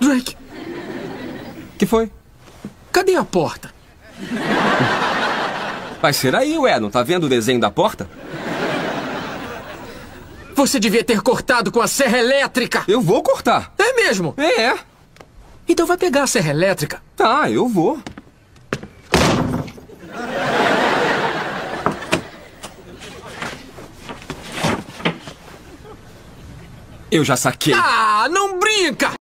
Drake, Que foi? cadê a porta? Vai ser aí, ué. Não tá vendo o desenho da porta? Você devia ter cortado com a serra elétrica. Eu vou cortar. É mesmo? É, é. Então vai pegar a serra elétrica. Tá, eu vou. Eu já saquei. Ah, não brinca!